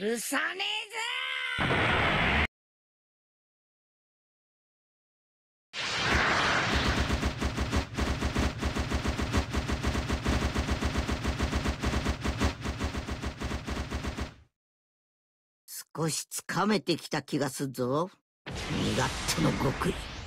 許さねえぞ少しつかめてきた気がするぞ。身勝手の極意。